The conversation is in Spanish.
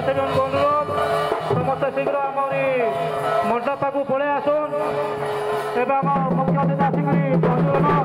ese John Gondrop, como a morir, morda para cupulea son, y vamos, porque no te da sin con su.